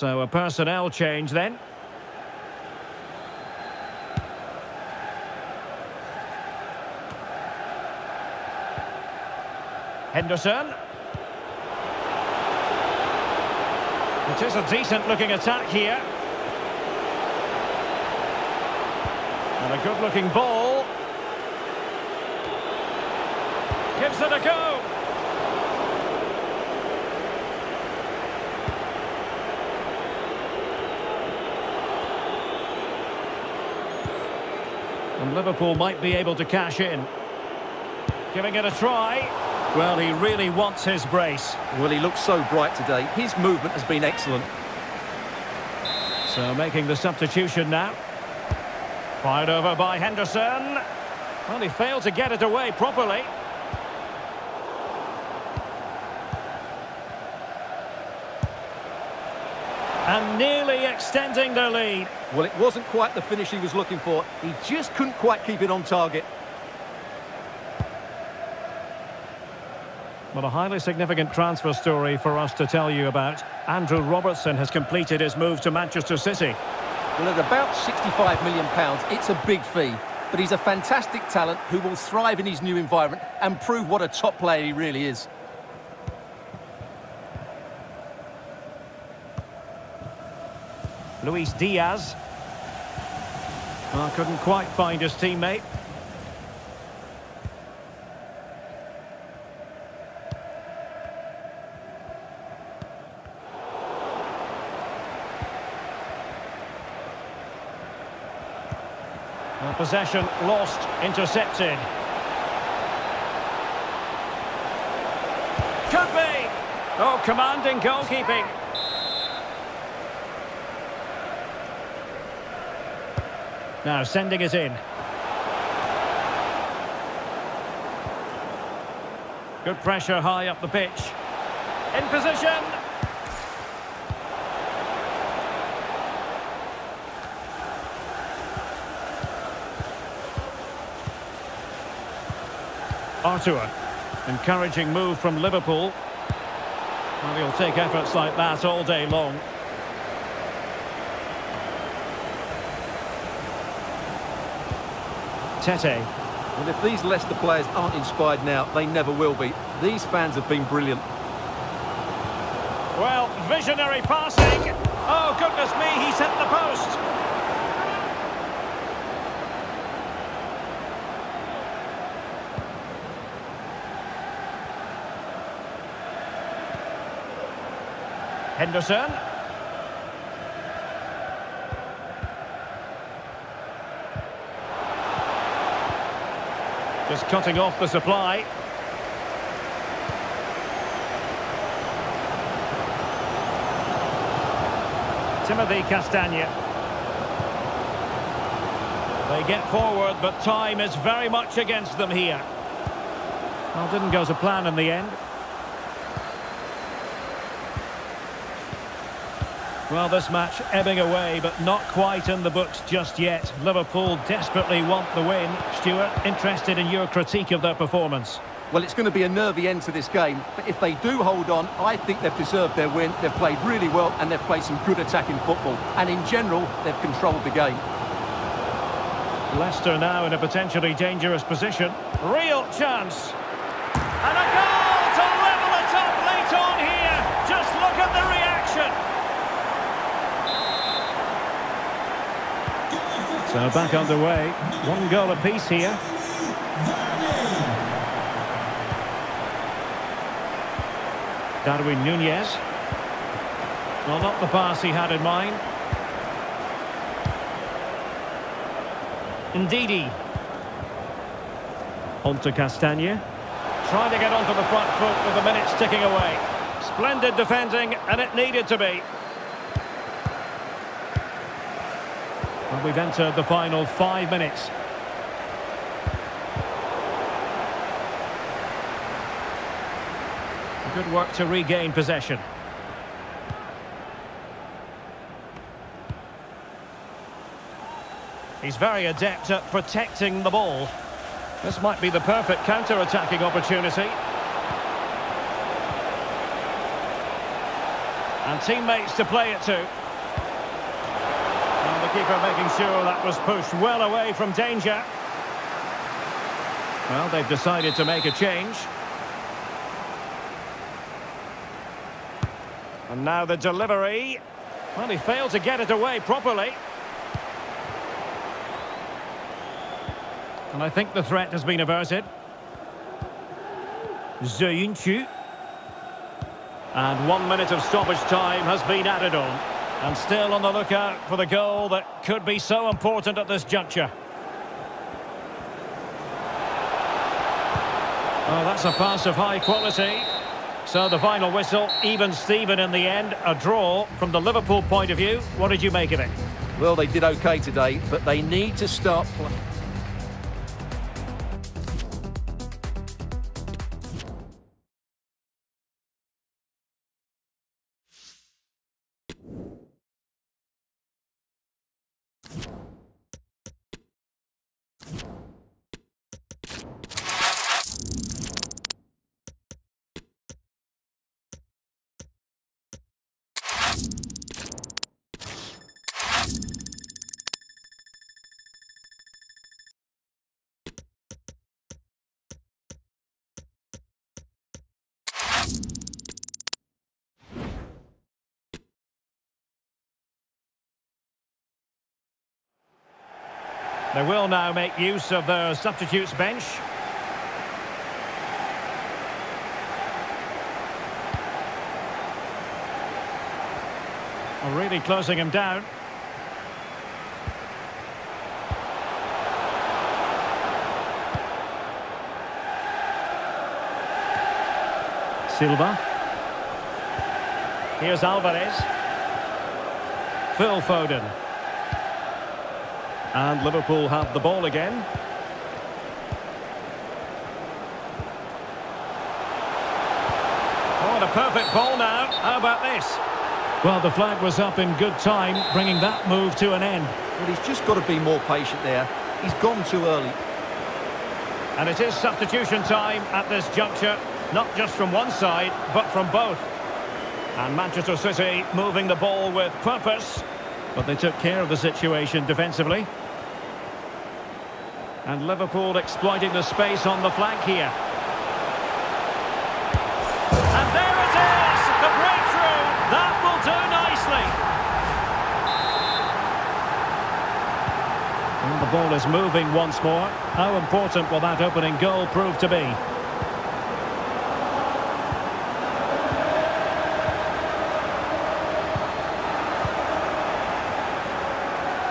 So a personnel change then. Henderson. It is a decent looking attack here. And a good looking ball. Gives it a go. And Liverpool might be able to cash in. Giving it a try. Well, he really wants his brace. Well, he looks so bright today. His movement has been excellent. So making the substitution now. Fired over by Henderson. Well, he failed to get it away properly. And nearly extending their lead. Well, it wasn't quite the finish he was looking for. He just couldn't quite keep it on target. Well, a highly significant transfer story for us to tell you about. Andrew Robertson has completed his move to Manchester City. Well, at about £65 million, it's a big fee. But he's a fantastic talent who will thrive in his new environment and prove what a top player he really is. Luis Diaz. Well, couldn't quite find his teammate. Well, possession lost, intercepted. Could be! Oh, commanding goalkeeping. Now sending it in. Good pressure high up the pitch. In position. Artur. Encouraging move from Liverpool. Well, he'll take efforts like that all day long. Tete. Well, if these Leicester players aren't inspired now, they never will be. These fans have been brilliant. Well, visionary passing. Oh, goodness me, he's hit the post. Henderson. Just cutting off the supply. Timothy Castagne. They get forward, but time is very much against them here. Well, didn't go to plan in the end. Well, this match ebbing away, but not quite in the books just yet. Liverpool desperately want the win. Stuart, interested in your critique of their performance. Well, it's going to be a nervy end to this game, but if they do hold on, I think they've deserved their win. They've played really well and they've played some good attacking football. And in general, they've controlled the game. Leicester now in a potentially dangerous position. Real chance. And a goal to level it up late on here. Just look at the reaction. So back underway. One goal apiece here. Darwin Nunez. Well, not the pass he had in mind. Ndidi. On to Castagne. Trying to get onto the front foot with the minutes ticking away. Splendid defending, and it needed to be. We've entered the final five minutes. Good work to regain possession. He's very adept at protecting the ball. This might be the perfect counter-attacking opportunity. And teammates to play it to. And the keeper making sure that was pushed well away from danger. Well, they've decided to make a change. And now the delivery. Well, he failed to get it away properly. And I think the threat has been averted. Söyüncü. And one minute of stoppage time has been added on. And still on the lookout for the goal that could be so important at this juncture. Oh, that's a pass of high quality. So the final whistle, even Steven in the end, a draw from the Liverpool point of view. What did you make of it? Well, they did okay today, but they need to start playing. They will now make use of their substitutes bench. Really closing him down. Silva. Here's Alvarez. Phil Foden. And Liverpool have the ball again. Oh, a perfect ball now. How about this? Well, the flag was up in good time, bringing that move to an end. Well, he's just got to be more patient there. He's gone too early. And it is substitution time at this juncture, not just from one side, but from both. And Manchester City moving the ball with purpose, but they took care of the situation defensively. And Liverpool exploiting the space on the flank here. And there it is! The breakthrough! That will do nicely! And the ball is moving once more. How important will that opening goal prove to be?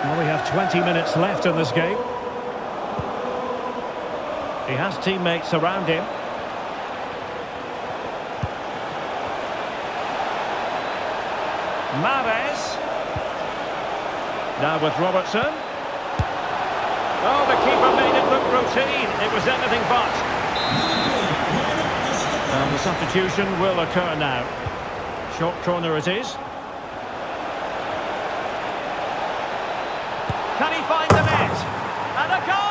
Well, we have 20 minutes left in this game. He has teammates around him. Mahrez. Now with Robertson. Oh, the keeper made it look routine. It was anything but. And the substitution will occur now. Short corner it is. Can he find the net? And a goal!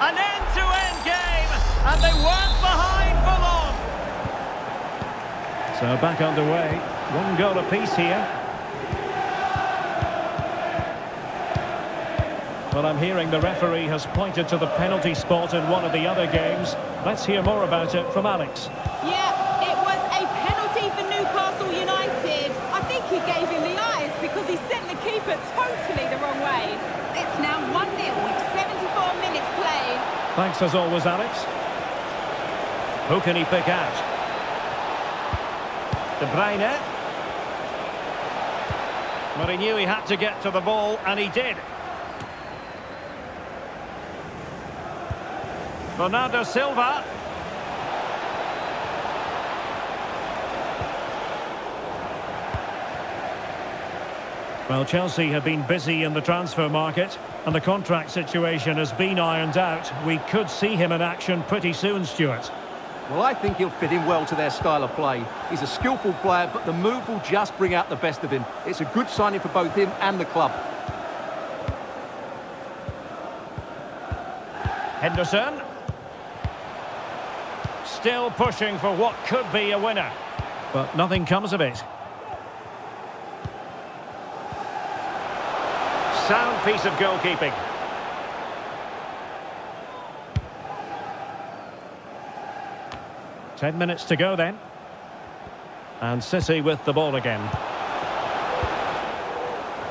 An end-to-end game, and they weren't behind for long. So back underway. One goal apiece here. Well, I'm hearing the referee has pointed to the penalty spot in one of the other games. Let's hear more about it from Alex. Yeah, it was a penalty for Newcastle United. I think he gave him the eyes because he sent the keeper totally the wrong way. It's now 1-0 with 74 minutes played. Thanks as always, Alex. Who can he pick out? De Bruyne. But he knew he had to get to the ball, and he did. Bernardo Silva. Well, Chelsea have been busy in the transfer market, and the contract situation has been ironed out. We could see him in action pretty soon, Stuart. Well, I think he'll fit in well to their style of play. He's a skillful player, but the move will just bring out the best of him. It's a good signing for both him and the club. Henderson. Still pushing for what could be a winner. But nothing comes of it. Sound piece of goalkeeping. Ten minutes to go then. And City with the ball again.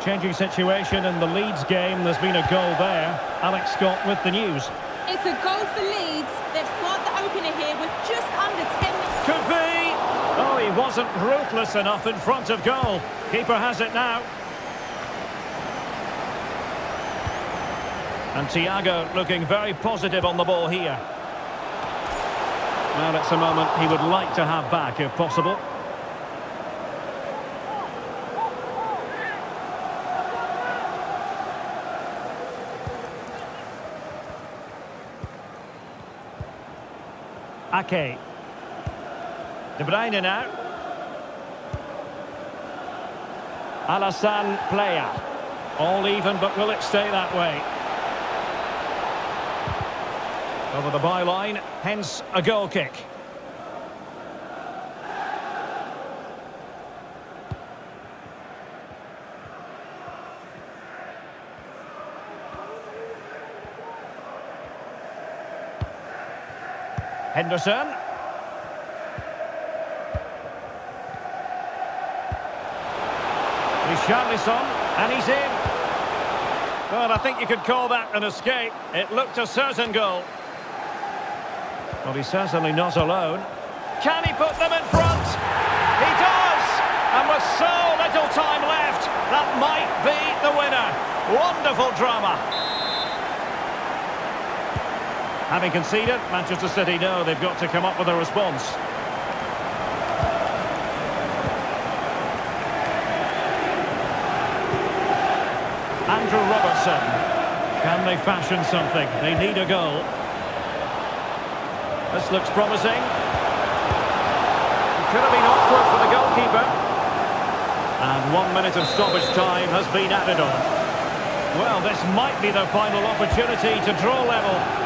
Changing situation in the Leeds game. There's been a goal there. Alex Scott with the news. It's a goal for Leeds. They've scored the opener here with just under 10 minutes. Could be! Oh, he wasn't ruthless enough in front of goal. Keeper has it now. And Thiago looking very positive on the ball here. Well, it's a moment he would like to have back if possible. Ake. De Bruyne now. Alassane Pléa. All even, but will it stay that way? Over the byline, hence a goal kick. Henderson. Richarlison, and he's in. Well, I think you could call that an escape. It looked a certain goal. Well, he's certainly not alone. Can he put them in front? He does! And with so little time left, that might be the winner. Wonderful drama. Having conceded, Manchester City know they've got to come up with a response. Andrew Robertson. Can they fashion something? They need a goal. This looks promising. It could have been awkward for the goalkeeper. And one minute of stoppage time has been added on. Well, this might be their final opportunity to draw level.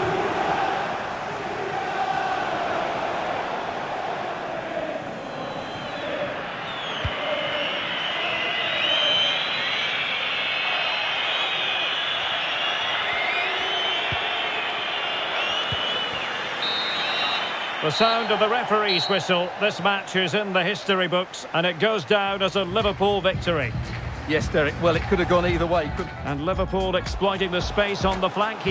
The sound of the referee's whistle. This match is in the history books and it goes down as a Liverpool victory. Yes, Derek. Well, it could have gone either way. And Liverpool exploiting the space on the flank here.